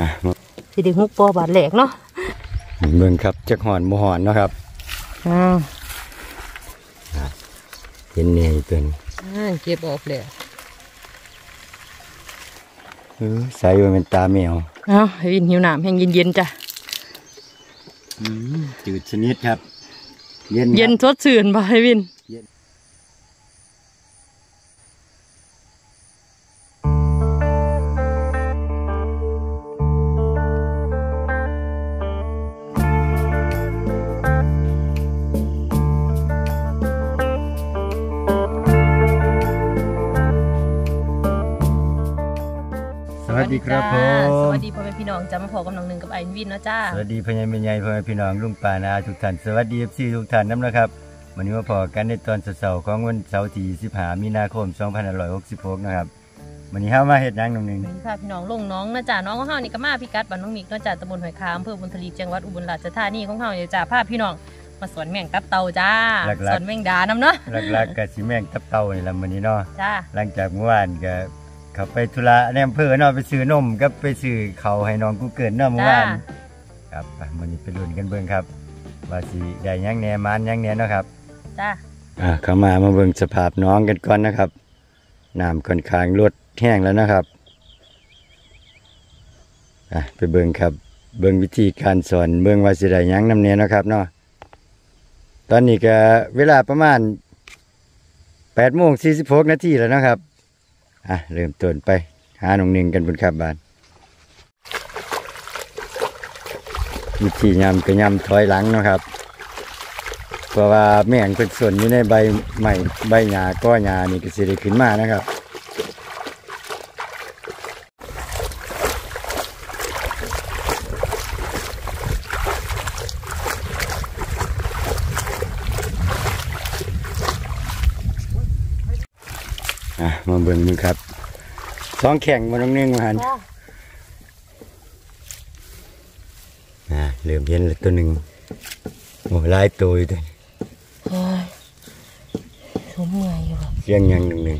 อะสิได้ฮุกปอบาดแหลกเนาะเบิ่งครับจักหอนบ่หอนเนาะครับอ้าวเห็นเนี่ยเพิ่นอ่าเก็บออกแล้วเออใส่ไว้เป็นตาแมวอ้าวให้วินหิวน้ำแห้งเย็นๆจ้ะอืมจืดชนิดครับ เย็นเย็นครับสดชื่นบ่ให้วิน สวัสดีครับผสมวัสดีพ่อแม่พี่น้องจ้ามาพอกับน้องหนึ่งกับไอ้วินเนาะจ้าสวัสดีพ่อใหญ่แม่ใหญ่พ่อแม่พี่น้องลุงป่านาทุกท่านสวัสดี FC ทุกท่านนํนะครับวันนี้มาพอกันในตอนเสาร์ๆของวันเสาร์ที่15มีนาคม2566นะครับวันนี้เฮามาเฮ็ดหยังหนงหนึงนี่ค่ะพี่น้องลงน้องนะจ้าน้องของเฮานี่ก็มาพิกัดบ้านน้องมิกเนาะจ้าตำบลหอยคามอำเภอบุญทลีจังหวัดอุบลราชธานีของเฮาเนี่ยจ้าพาพี่น้องมาสวนแมงตับเต่าจ้าสวนแมงดาน้ำเนาะหลักๆก็สิแม่งตับเต่านี่ล่ะมื้อนี้เนาะจ้าหลังจากเมื่อวานก็ เขาไปธุระในอำเภอเนาะไปซื้อนมกับไปซื้อเขาวให้น้องกูเกิดเนาะเมื่อวาน ครับไปมื้อนี้ไปลุ้นกันเบิ่งครับ ว่าสิได้หยังแหน่มานหยังแหน่เนาะครับ จ้าอ่าเข้ามามาเบิ่งสภาพน้องกันก่อนนะครับน้ำค่อนข้างลดแห้งแล้วนะครับอะไปเบิ่งครับ เบิ่งวิธีการสอนเบิ่งว่าสิได้หยังนำแหน่เนาะครับเนาะตอนนี้ก็เวลาประมาณ8โมง46นาทีแล้วนะครับ อะเริ่มต้นไป หาหนองหนึ่งกันบนขับบานวิธียำก็ยำถอยหลังนะครับ เพราะว่าแม่งเป็นส่วนอยู่ในใบใหม่ใบหญ้าก้อหญ้านี่ก็สิได้ขึ้นมานะครับ อะมาเบิ่งมือครับสองแข่งมาตรงนึงมาหันจ้าอะเริ่มเห็นแล้วตัวหนึ่งโอ้หลายตัวอยู่ตัวเฮ้ยสมเมื่อยอยู่แบบเสียงหยังหนึ่งหนึ่ง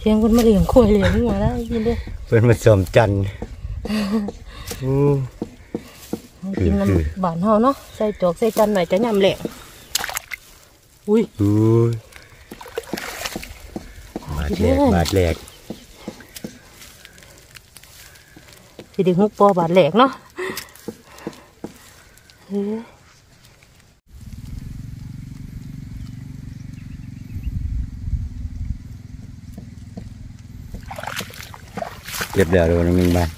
เสียงคนมาเลี้ยงควายเลี้ยงหัวแล้วยินเด้อเพิ่นมาสมจันทร์อู้กินน้คือำบานเฮาเนาะใส่จอกใส่จันหน่อยจะยำแหลงอุ้ยอู้บาดแหลกบาดแหลกสิได้ฮุกปอบาดแหลกเนาะเฮ้ยเรียบร้อยแล้วน้องหนึ่งบาน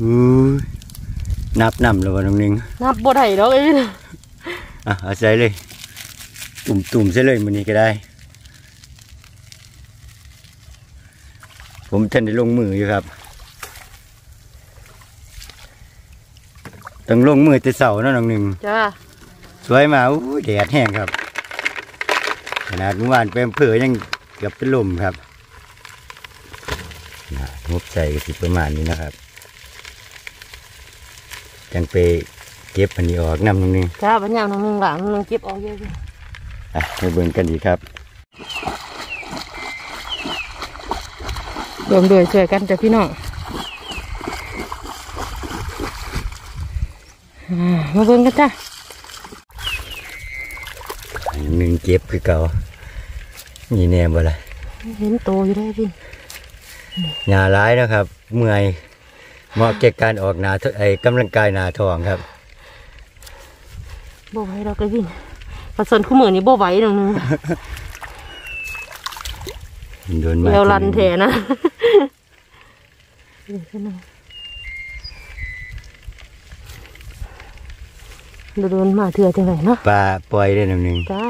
อู้นับนำแล้วบ่น้องหนึ่งนับบ่ได้ดอกไอ้นี่อะเอาใส่เลย ตุ่มตุ่มๆใส่เลยมื้อนี้ก็ได้ ผมท่านได้ลงมืออยู่ครับต้องลงมือแต่เสาเนาะน้องหนึ่งจ้าสวยมาอู้แดดแห้งครับ ขนาดเมื่อวานไปอำเภอยังเกือบเป็นลมครับนะงบใส่ก็สิประมาณนี้นะครับจังไปเก็บพันนี้ออกนำตรงนึงจ้าบัญญัติน้องหนึ่งหลังน้องเก็บเอาเยอะอยู่อะมาเบิ่งกันอีกครับ รวมด้วยช่วยกันจ้ะพี่น้องอ่ามาเบิ่งกันจ้าอันหนึ่งเก็บคือเก่ามีแน่บ่ล่ะเห็นโตอยู่ได้พี่หญ้าร้ายนะครับ เมื่อยเหมาะแก่การออกหนาไอ้กำลังกายหนาทองครับบ่ไหวดอกเลยพี่ผสมคู่มือนี่บ่ไหวน้องหนึงโดนมาเดี๋ยวรันแทนะ โดนมาเถื่อจังไรเนาะปลาปล่อยได้หนึ่งหนึ่งจ้า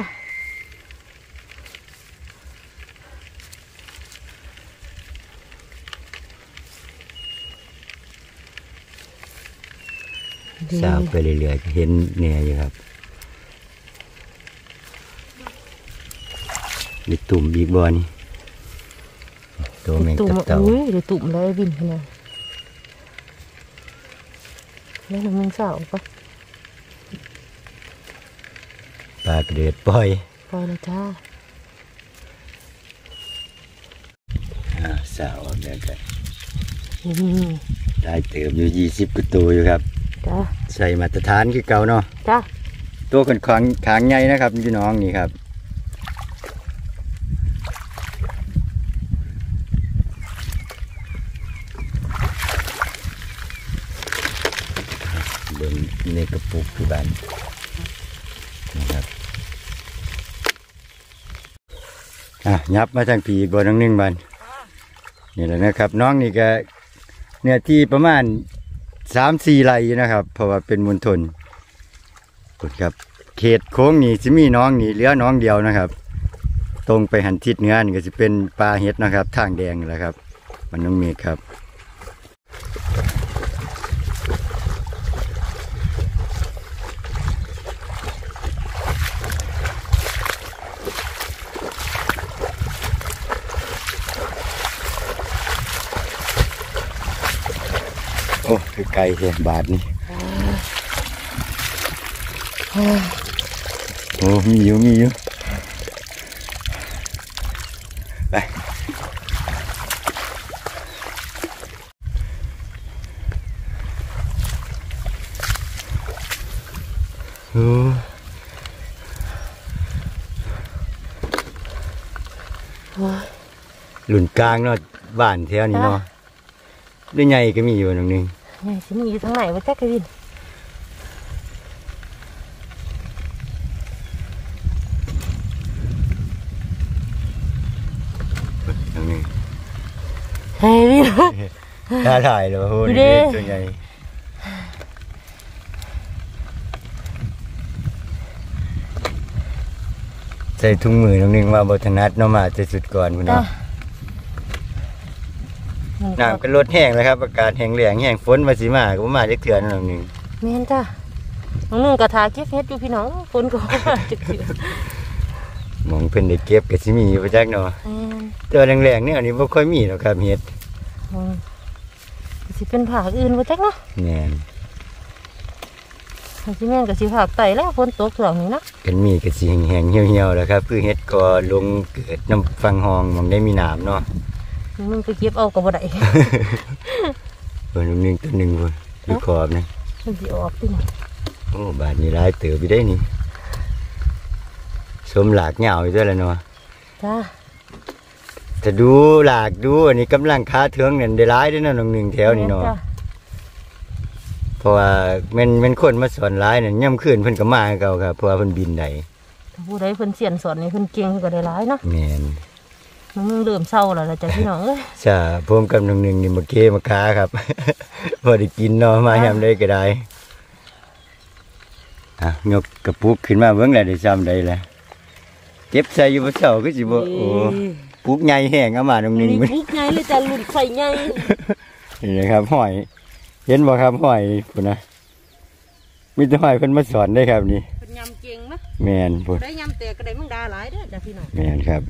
สาวไปเรื่อยๆก็เห็นเนี่ยอยู่ครับมีตุ่มอีกบ่อนี่ตัวแมงตุ่มตับเต่าอุ้ยเดี๋ยวตุ่มเลยบินขนาด แล้วน้ำมันสาวปะปลากระเดือดปล่อยพอแล้วจ้าอ่าสาวเดี๋ยวกันนนี่ได้เติมอยู่ยี่สิบกว่าตัวอยู่ครับจ้าใส่มาตรฐานคือเก่าเนาะจ้าตัวค่อนข้างขางใหญ่นะครับพี่น้องนี่ครับ เบิ่งใน กระปุกคือบ้านนะครับอะยับมาทางผีอีกบ่น้องหนึงบ้านนี่แหละนะครับ น้องนี่ก็เนื้อที่ประมาณสามสี่ไร่นะครับ เพราะว่าเป็นมณฑลกดครับ เขตโค้งนี่สิมีน้องนี่เหลือน้องเดียวนะครับ ตรงไปหันทิศเหนือนี่ก็จะเป็นปลาเห็ดนะครับ ทางแดงแหละครับ มันน้องเมฆครับ โอ้คือไกลเสียบาทนี่โอ้มีอยู่มีอยู่ไปโอ้หลุนกลางเนาะบ้านแถวนี้เนาะ ด้วยใหญ่ก็มีอยู่หนึ่งหนึงไงสิมีอยู่ทางไหนวะแจ๊กกะวินหนึ่งหนึงเฮ้ยวินน่าถ่ายเลยโอ้โหดูนี่ดิตัวใหญ่ใส่ถุงมือน้องหนึงมาบถนัดเนาะมาจะสุดก่อนพุ่นจ้าเนาะ น้ำก็ลดแห้งแล้วครับอากาศแห้งแล้งแห้งฝนมาสิมาก็บ่มาจักเทื่อนั่นน้องหนึงแม่นจ้าน้องหนึ่งกระทาเก็บเฮ็ดอยู่พี่น้องฝนก็มาจักเทื่อหมองเพิ่นได้เก็บก็สิมีอยู่ประจักเนาะแม่นตัวแรงๆเนี่ยอันนี้บ่ค่อยมีหรอกครับเฮ็ดอืมสิเป็นผากอื่นวะแจ๊กเนาะแม่นสิแม่นก็สิผากไตแล้วฝนตกช่วงนี้เนาะกันมีก็สิแห้งๆเหี่ยวๆแล้วครับคือเฮ็ดก็ลงเกิดน้ำฟังหองหมองได้มีน้ำเนาะ น้องหนึ่งไปเก็บเอาก็บ่ได้เพิ่นหนึงตัวหนึงพุ่นอยู่ขอบนะมันสิออกตินี่โอ้บาทนี้หลายเติบอยู่ได้นี่สมหลากเหงาอยู่ด้วยแหล้วเนาะจ้าจะดูหลากดูอันนี้กำลังค้าเทืองเนี่ยได้ร้ายด้วยเนาะน้องหนึ่งแถวนี่เนาะจ้เพราะว่าแมันแมันคนมาสอนร้ายเนี่ยย่ำคืนเพิ่นก็มาคือเก่าครับเพราะว่าเพิ่นบินได้ถ้าผู้ใดเพิ่นเสียนสอนนี่เพิ่นเก่งเพิ่นก็ได้หลายเนาะแม่น น้องหนึ่งเริ่มเศร้าแล้วล่ะจ้ะพี่น้องเอ้ยจ้าพร้อมกับน้องหนึ่งนี่มาเกมาค้าครับ พอได้กินเนาะมายามได้ก็ได้อะยกกระปุกขึ้นมาเบิ่งแล้วได้ซ้ำได้แล้วเก็บใส่อยู่บ่เช้าก็สิบ่โอ้ปุกใหญ่แห้งเอามาน้องหนึ่งนี่มื้อปุ๊กไงเลยจ้ะหลุดไฟไงนี่นะครับหอย เห็นบ่ครับหอยพุ่นนะมีแต่หอยเพิ่นมาสอนได้ครับนี่เพิ่นยำเก่งนะแมนพุ่นได้ยำแต่ก็ได้มึงดาหลายเด้อจ้ะพี่น้องแมนครับ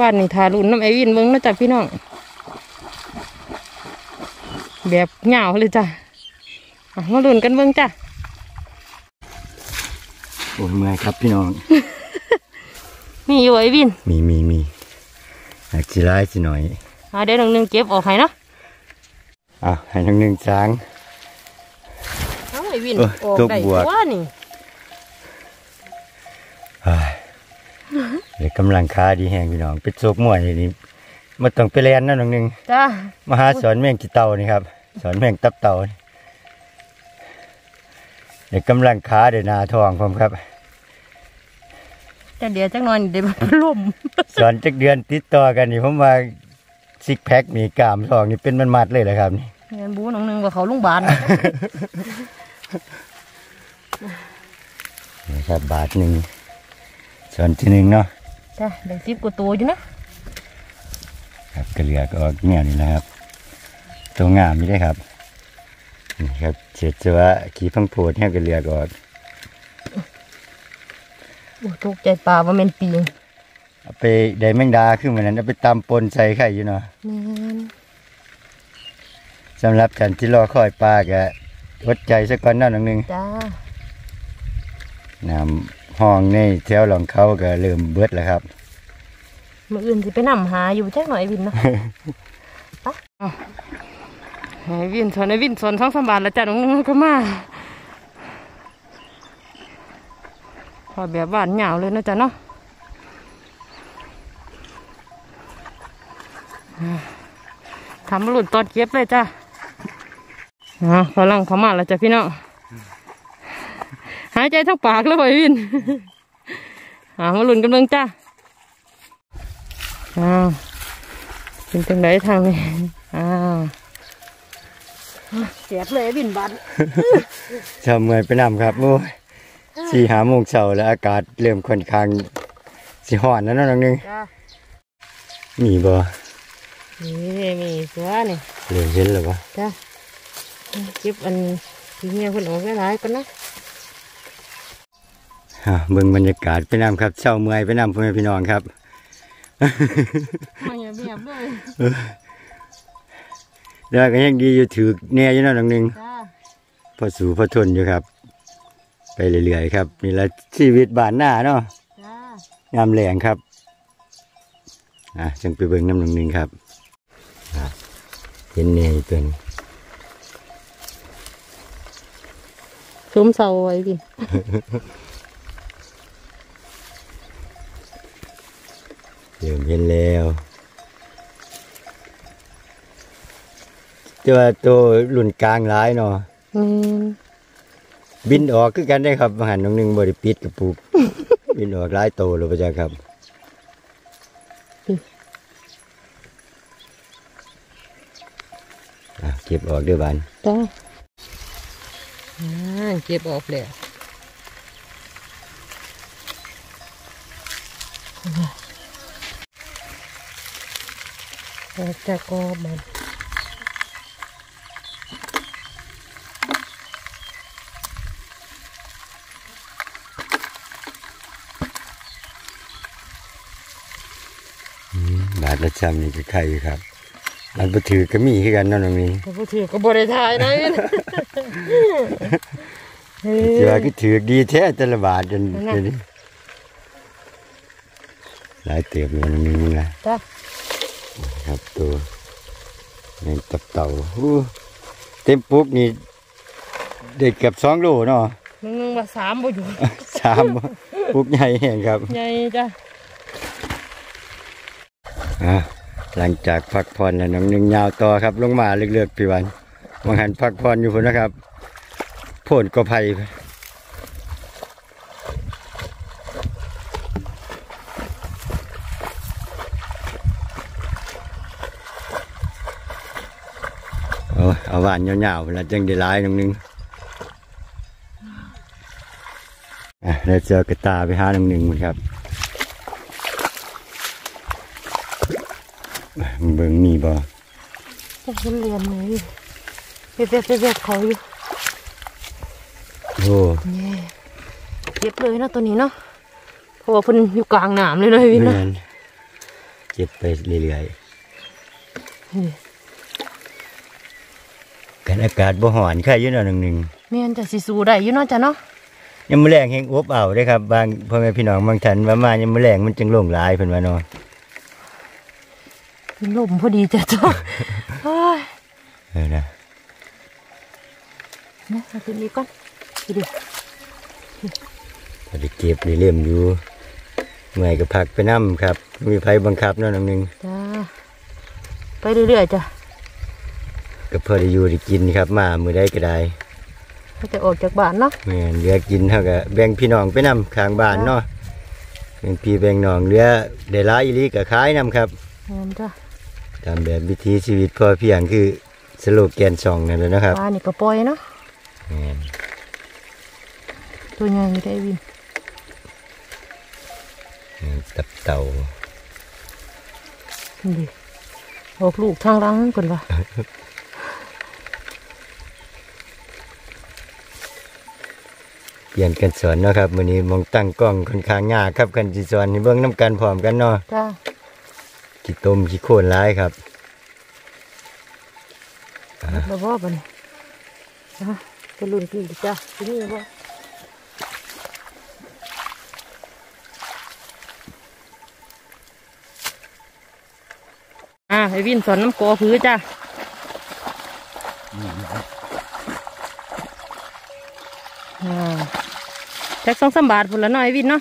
วาดนี่ทารุนน้ำไอวินเบิ่งเนาะจ้ะพี่น้อง แบบเหงาเลยจ้ะอะมาลุ้นกันเบิ่งจ้ะโอ้ยเมื่อยครับพี่น้อง มีอยู่ไอวิน มีมีมีอยากสิร้ายสิหน่อยอ่าเดี๋ยวน้องหนึงเก็บออกให้เนาะอะให้ทั้งหนึ่งจางเอาไอวินเออออกตุกได้บวกว่านี่อ้าย เดี๋ยวกำลังค้าดีแหงพี่น้องไปโซกมวยนี่มาต้องไปเรียนนะน้องหนึ่งจ้ามาหาสอนแมงกีเต่านี่ครับสอนแมงตับเต่านี่เดี๋ยวกำลังค้าเดี๋ยวหนาทองผมครับแต่เดี๋ยวจักหน่อยนี่เดี๋ยวมันล่มสอนจักเดือนติดต่อกันนี่ผมว่าซิกแพคมีกล้ามทองนี่เป็นมันมัดๆเลยแหละครับนี่เงินบูน้องหนึงว่าเขาลุงบาลนี่ครับบาทหนึ่ง ส่วนที่หนึ่งเนาะจ้ะได้สิบกว่าตัวอยู่นะครับกระเหลือก็ออกแนวนี้นะครับ ตัวงามนี่ได้ครับนี่ครับเจ็ดจะว่าขี่พังโพดเนี่ยกระเหลือก็ออกโอ้ตกใจปลาว่าแม่นปีงเอาไปได้แมงดาขึ้นมานั้นเอาไปตำปนใส่ไข่อยู่เนาะแม่นสำหรับฉันที่รอคอยปลากะอดใจสักก่อนเนาะหนึ่งหนึ่งจ้าน้ำ หห้องในแถวหลังเขาก็เริ่มเบิดแล้วครับมื่ออื่นสิไปนำหาอยู่แจ้งหน่อยไอ้วินเนาะไปเอาไอ้วินสอนไอ้วินสอนท้องสามบาทแล้วจ้ะน้องๆก็มาพอแบบบ้านเหงาเลยนะจ๊ะเนาะอ่าทำมาหลุดตอนเก็บเลยจ้ะอ่ากำลังเข้ามาแล้วจ้ะพี่น้องหายใจทั้งปากแล้วไอ้วินอ่ามาหลุนกันเบิ่งจ้ะอ้าวเป็นจังไดทางนี้อ้าวเสียบเลยบินบันเช้าเมื่อยไปนำครับโอ้ยสี่หาโมงเช้าแล้วอากาศเริ่มค่อนข้างสิฮ้อนแล้วเนาะน้องหนึงจ้ามีบ่นี่มีเสือนี่เริ่มเห็นแล้วบ่จ้าเก็บอันที่เมียคนออกหลายๆก่อนนะฮะ เบิ่งบรรยากาศไปนำครับเช้าเมื่อยไปนำพ่อแม่พี่น้องครับมาอย่าเบียบเลยแล้วก็ยังดีอยู่ถือแน่อยู่เนาะน้องหนึงจ้าพอสู่พอทนอยู่ครับ ไปเรื่อยๆครับนี่ละชีวิตบ้านหน้าเนาะจ้ายามแรงครับอะจึงไปเบิ่งน้ำหนึ่งหนึ่งครับอะเห็นเนี่ยตัวนี้สมเสาไว้บิ เริ่มเห็นแล้วแต่ว่าตัวรุ่นกลางร้ายเนาะอืมบินออกคือกันได้ครับอาหารน้องหนึ่งบริปิดกระปุก บินออกร้ายโตเลยพระเจ้าครับอะเก็บออกเด้วยบาน จ้าอ่าเก็บออกแล้ว จากกอมันบาทละชำนี่ก็ใครอยู่ครับอันประถือก็มีคือกันเนาะน้องนี้แต่ผู้ถือก็บริทายนะวินเฮ้เจอยก็ถือดีแท้แต่ละบาทจนนั่นน่ะเดี๋ยวนี้หลายเตียบเลยน้องนี้นะจ้า ครับตัวในตับเต่าอู้เต็มปุ๊กนี่เด็กเกับสองโลเนาะมึงมาสามบ่อยู่สามปุ๊กใหญ่แห่งครับ ใหญ่จ้ะอะหลังจากพักผ่อนแล้วน้องหนึ่งยาวต่อครับ ลงมาเลือกๆพี่วันบางหันพักผ่อนอยู่พุ่นนะครับโพ่นก็ไผ่เอาเอา หวานยาวๆแล้วจังได้ร้ายน้องหนึงอะแล้วเจอกระตาไปหาน้องหนึ่งหมดครับเบิ่งมีบ่จะเห็นเรียนเลยเรียกเรียกเรียกเขาอยู่โอ้นี่เก็บเลยเนาะตัวนี้เนาะเพราะว่าเพิ่นอยู่กลางน้ำเลยเลยวินแม่เนาะนเก็บไปเรื่อยนี่ๆ กันอากาศบ่ฮ้อนใครอยู่เนาะหนึ่งหนึ่งแม่นจะสิสู้ได้อยู่เนาะจ้ะเนาะยังมื้อแรงแฮงอบอ้าวเด้ครับบางพ่อแม่พี่น้องบางท่านว่ามายังมื้อแรงมันจึงโล่งหลายเพิ่นว่าเนาะเป็นลมพอดีจ้ะจ้ะโอ้ยเออนะนะเอาขึ้นนี้ก่อนดูดิบ่ได้เก็บได้เล่มอยู่เมื่อยก็พักไปนํครับ มีไผบังคับเนาะหนึ่งหนึ่งจ้าไปเรื่อยๆจ้ะ ก็พอได้อยู่ได้กินครับมามื้อใดก็ได้ก็จะออกจากบ้านเนาะแม่นเหลือกินเฮาก็แบ่งพี่น้องไปนํข้างบ้านเนาะแบ่งพี่แบ่งน้องเหลือได้หลายอีหลีก็ขายนํครับแม่นจ้ะตามแบบวิถีชีวิตพอเพียงคือสโลแกนสองนั่นแหละนะครับปลานี่ก็ปล่อยเนาะแม่นตัวใหญ่ได้วินแม่นตับเต่าดูดิออกลูกทางหลังเพิ่นว่า เปลี่ยนกันสอนเนาะครับวันนี้มองตั้งกล้องค่อนข้างยากครับกันจีสอนเบื้องน้ำกันพร้อมกันเนาะจ้าขี้ต้มขี้โคนร้ายครับระบอบมันจะลุนกี่จ้าที่นี่บ่อ่าไอวินสอนน้ำโกพื้นจ้าอ่า จักสองสามบาทพุ่นละเน้อยวินเนาะ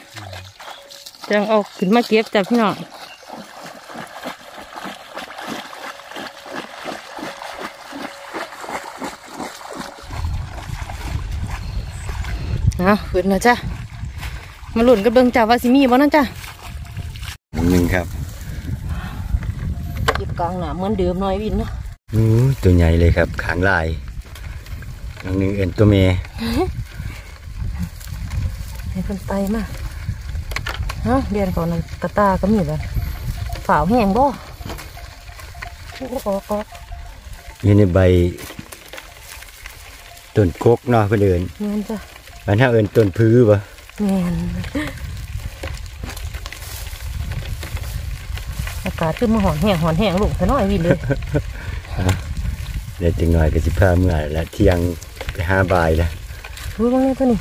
จังเอาขึ้นมาเก็บจ้ะพี่น้องอะขึ้นแล้วจ้ะมาหลุนกับเบิงจ้าว่าสิมีบ่นั่นจ้ะน้องหนึ่งครับหยิบกลางหนาเหมือนเดิมหน่อยวินเนาะอู้ตัวใหญ่เลยครับขางลายน้องหนึ่งเอ็นตัวเมย์ ให้เพิ่นไปมาฮะเรียนก่อนนะตาตาก็มีเลยฝ่าวแห้งบ่โอ้โอ้โอ้อยู่ในใบต้นกกเนาะเพื่อนเอินเงินจ้ะอันถ้าเอินต้นพื้ปะเงินอากาศขึ้นมาหอนแห้งหอนแห้งลูกแต่น้อยวินเลยเดี๋ยวจังหน่อยก็สิพาเมื่อยละเที่ยงไปหาบายละรู้บ้างเนี่ยตัวนี้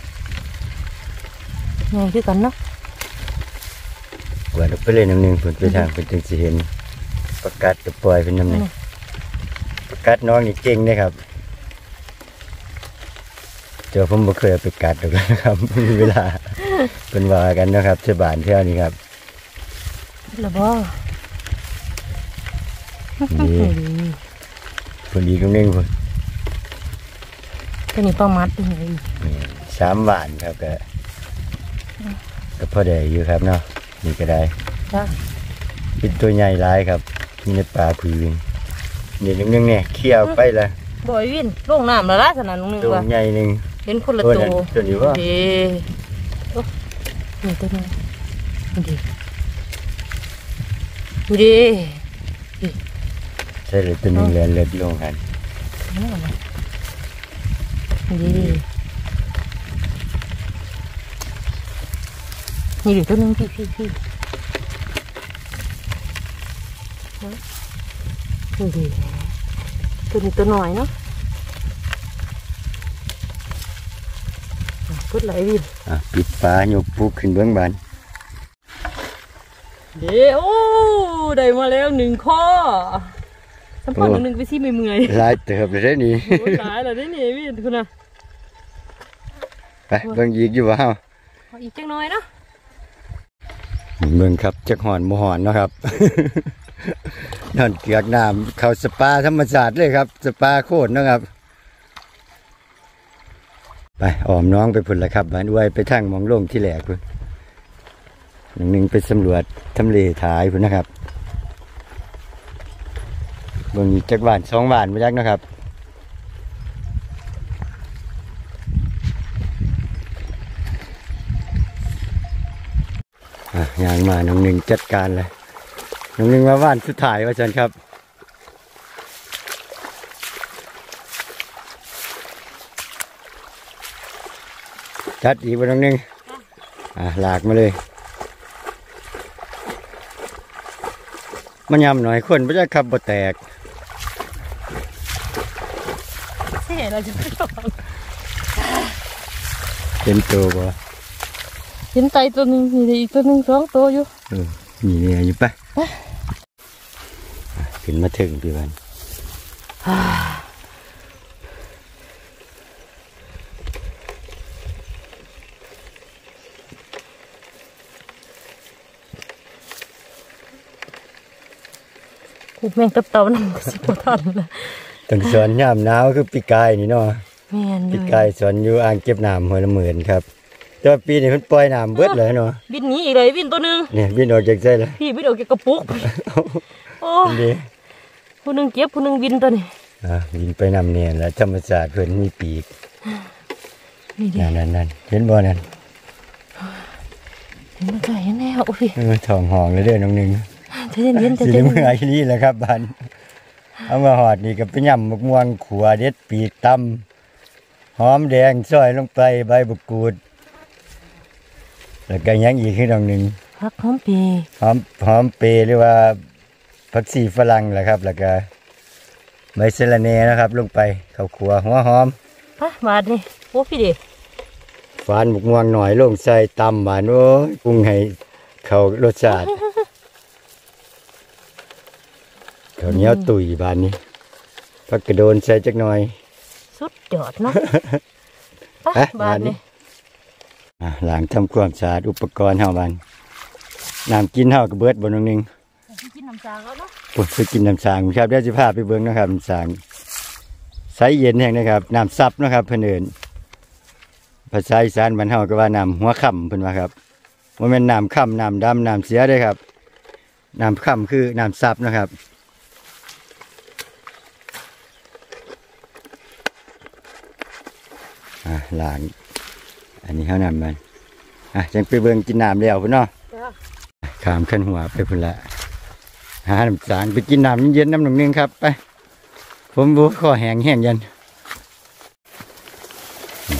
ไงคือกันเนาะกว่าเราไปเล่นน้ำหนึ่งผลไปทางเป็นจึงสิเห็น ประกัดกับปล่อยเป็นน้ำหนึ่งประกัดน้องนี่เก่งนะครับเจอผมบ่เคยเอาไปกัดหรอกนะครับไม่มีเวลาเป็นว่ากันนะครับเชาวบ้านเที่ยวนี้ครับแล้วบ่นี่พอดีตรงนึงพุ่นตัวนี้ปลามัดนี่ไงนี่สามบาทครับก็ ก็พอได้อยู่ครับเนาะนี่ก็ได้จ้ะเป็นตัวใหญ่หลายครับมีในป่าพื้นนี่นึงนึงเนี่ยเขี้ยวไปละบ่อยวินลงน้ำแล้วล่ะขนาดนึงนึงตัวว่าใหญ่หนึ่งเห็นคนละโอ้ยตันั่นวตัวนี้ว่าเด้โอ้นี่ตัวนี้ดูดิดูดิใช่เลยตัวหนึงเลือนเลือดลงหันนี่อะไรดูดินี่ดิตัวนึงพี่พี่พี่ดูดิตัวนี้ตัวหน่อยเนาะพุดไหลวินอะปิดฟ้าโยกปุ๊กขึ้นเบื้องบานเดี๋ ยวโอ้ได้มาแล้วหนึ่งข้อสัมผัสหนึ่งไปซี่ไม่เมื่อยหลายเติบเลยเด้อนี่โอ้ยตายแล้วได้นี่พี่คุณนะไปเบิ่งอีกอยู่ว่าเฮาเอาอีกจังน้อยเนาะ เบิ่งครับจักหอนบ่หอนนะครับนอนเกียกน้ำเขาสปาธรรมชาสติเลยครับ สปาโคตรนะครับ ไปอ้อมน้องไปพุ่นละครับบ้านอวยไปทางมองลงที่แหลกพุ่นหนึ่งไปสำรวจทำเลถ่ายพุ่นนะครับเบิ่งอีจักบ้านสองบ้านมาจักนะครับ ยางมาน้องหนึ่งจัดการเลยน้องหนึ่งมาบ้านสุดท้ายว่าจันครับจัดอีกวันน้องหนึ่งอะหลากมาเลย มันยำหน่อยคนไม่ใช่ขับบ่แตกเสียเราจะไปต่อเป็นตัวบ่ เห็นไตตัวหนึงนี่อีกตัวหนึงสองตัวอยู่เออนี่เนี่ยอยู่ปะอะขึ้นมาถึงพี่วันกูแมงตับเต่านั่งก็สิบทันละตั้งสวนยามหนาวคือปีกายนี่เนาะแม่นเลปียกายสวนอยู่อ่างเก็บน้ำห้วยละหมื่นครับ แต่ว่าปีนี้เพิ่นปล่อยน้ำเบิดเลยเนาะบินหนี้อีกเลยบินตัวหนึงเนี่ยบินออกจากใจเลยพี่บินออกจากกระปุกโอ้ดีผู้หนึงเก็บผู้หนึงบินตัวนี้อะบินไปนำเนี่ยแหล้วธรรมชาติเพิ่นมีปีกนี่ดินั่นนั่นนั่นเห็นบ่นั่นเห็นมันก็เห็นแล้วโอ้ยเออท้องห้องเลยเด้อน้องหนึงใจเย็นเย็นใจสิเย็ได้นเมื่อยนี่แหละครับบันเอามาหอดนี่ก็ไปย่ำมะม่วงขัวเด็ดปีกตำหอมแดงซอยลงไปใบบุกูด แล้วก็หยังอีกคือน้องหนึงพักหอมปีหอมหอมเปรย์หรือว่าผักชีฝรั่งแหละครับ แล้วก็ใบสะระแหน่นะครับ ลงไปข้าวขัวหัวหอมปะบาดนี่โอ้พี่เด็ฝานหมกม่วงหน่อยลงใส่ตำหวานโอ้ยปรุงให้เขารสชาติข้าวเหนียวตุ๋ยบานนี้พักกระโดนใส่จักหน่อย สุดยอดเนาะไปเอ๊ะบานบาน นี้นี่อะล้างทำความสะอาดอุปกรณ์เฮาบานน้ำกินเฮาก็เบิดบ่น้องหนึงกินน้ำจางแล้วเนาะผมไปกินน้ำสางครับเดี๋ยวจะพาไปเบิ่งนะครับน้ำสางใสเย็นแห้งนะครับน้ำซับนะครับเพิ่นเอิ้นภาษาอีสานบ้านเฮาก็ว่าน้ำหัวค่ำเพิ่นว่าครับบ่แม่นน้ำค่ำน้ำดำน้ำเสียเด้อครับน้ำค่ำคือน้ำซับนะครับอะล้าง อันนี้เฮานำมันอะจังไปเบิ่งกินน้ำแล้วพุ่นเนาะจ้าขามขึ้นหัวไปพุ่นละหาน้ำสางไปกินน้ำเย็นๆน้ำหนึ่งนึงครับไป ผมบูคอแห้งแห้งยัน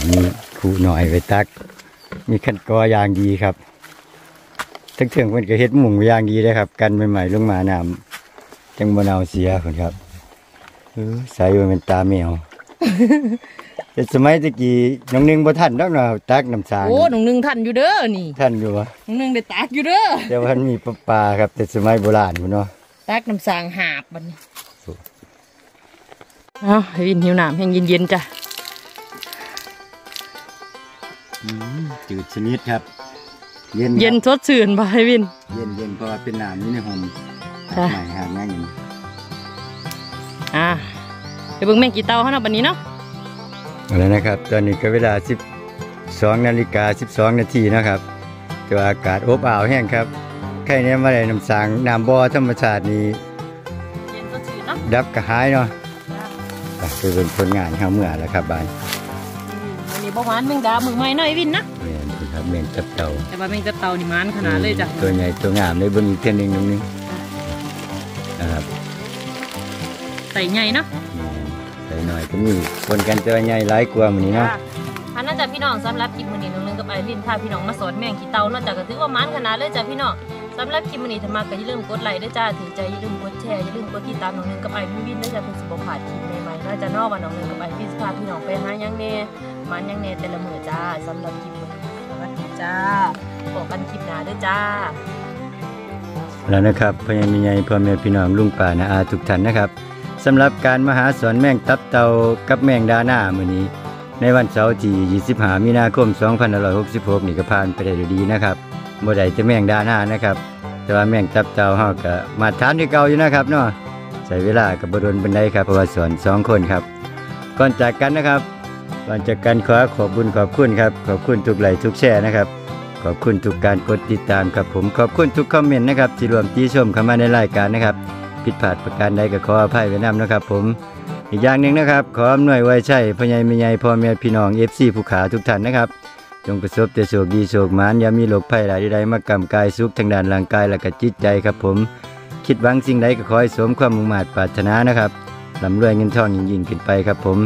มีคู่หน่อยไปตัก มีขันกออย่างดีครับทั้งเถื่องเพิ่นก็เฮ็ดหมุงอย่างดีเลยครับ กันใหม่ๆลงมาน้ำจังบนเอาเสียคนครับเออใส่ไว้เป็นตาแมว แต่สมัยตะกี้น้องหนึงบ่ทันดอกเนาะตักน้ำสางโอ้หนุ่งหนึ่งทันอยู่เด้อนี่ท่านอยู่วะหนุ่งหนึ่งได้ตากอยู่เด้อแต่ว่ามันมีปลาปลาครับ แต่สมัยโบราณพุ่นเนาะ ตากน้ำสางหาบบัดนี้เอาให้วินหิวน้ำแห้งเย็นๆจ้ะจืดชนิดครับ เย็นเย็นสดชื่นบ่ให้วิน เย็นเย็นเพราะว่าเป็นน้ำนี่ในห่มจ้ะใหม่หางง่ายอย่างนี้อ่าไปเบิ่งแมงกีเตาเขาเนาะบัดนี้เนาะเอา แล้วนะครับ ตอนนี้ก็เวลา 12นาฬิกา12 นาทีนะครับแต่ว่าอากาศอบอ้าวแห้งครับใครเนี่ยมาได้น้ำสางน้ำบ่อธรรมชาตินี้เย็นสดชื่นเนาะดับกระหายเนาะไปไปเป็นผลงานข้าวเมื่อแล้วครับบานวันนี้บ่หวานแมงดามือใหม่เนาะไอ้วินนะเมียนครับเมียนจับเต่าแต่ว่าแมงจะเตานี่มันขนาดเลยจ้ะตัวใหญ่ตัวงามเลยเบิ่งอีกเท่านึงตรงนี้นะครับใส่ใหญ่เนาะ ใส่หน่อยก็มีคนกันตัวใหญ่หลายกว่ามันนี้เนาะอันนั้นจ้ะพี่น้องสำหรับคลิปมื้อนี้น้องนึงกับไอวินพาพี่น้องมาสอนแมงขี้เตาเนาะจ้ะก็ถือว่ามันขนาดเลยจ้ะพี่น้องสำหรับคลิปมื้อนี้ถ้ามาก็อย่าลืมกดไลค์ด้วยจ้าถือใจอย่าลืมกดแชร์อย่าลืมกดติดตามน้องนึงกับไอวินวินด้วยจ้ะเพื่อสิบ่พลาดคลิปใหม่ๆเนาะจ้ะเนอกว่าน้องนึงกับไอวินสิพาพี่น้องไปหาหยังแน่มันหยังแน่แต่ละมื้อจ้าสำหรับคลิปมื้อนี้สวัสดีจ้าบอกกันคลิปหน้าด้วยจ้าแล้วนะครับพ่อใหญ่แม่ใหญ่พ่อแม่พี่น้องลุงป้านาอาทุกท่านนะครับ สำหรับการมหาสอนแมงตับเตากับแมงดาหน้ามื้อนี้ ในวันเสาร์ที่25มีนาคม 2566 นี่ก็ผ่านไปได้ดีนะครับบ่ได้แต่แมงดาหน้านะครับ แต่ว่าแมงตับเตาเฮาก็มาทานที่เก่าอยู่นะครับเนาะใช้เวลากับบ่โดนบันไดครับเพราะว่าสอนสองคนครับ ก่อนจากกันนะครับก่อนจากกันขอขอบบุญขอบคุณครับ ขอบคุณทุกไลค์ทุกแชร์นะครับ ขอบคุณทุกการกดติดตามครับผมขอบคุณทุกคอมเมนต์นะครับที่รวมตีชมเข้ามาในรายการนะครับ ผิดพลาดประการใดก็ขออภัยไว้นำนะครับ ผม อีกอย่างหนึ่งนะครับ ขออำนวยอวยชัยให้พ่อใหญ่แม่ใหญ่พ่อแม่พี่น้อง FC ผู้ขาทุกท่านนะครับ จงประสบแต่โชคดีโชคหมานอย่ามีโรคภัยร้ายใดๆมากล้ำกรายสุขทางด้านร่างกายและก็จิตใจครับ ผม คิดหวังสิ่งใดก็ขอให้สมความมุ่งมาดปรารถนานะครับร่ำรวยเงินทองยิ่งๆขึ้นไปครับ ผม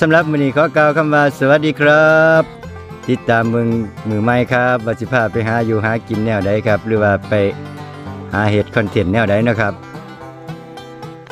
สำหรับมื้อนี้ขอกล่าวคำว่าสวัสดีครับติดตามมึงมือไม้ครับว่าสิพาไปหาอยู่หากินแนวใดครับ หรือว่าไปหาเห็ดคอนเทนต์แนวใดนะครับ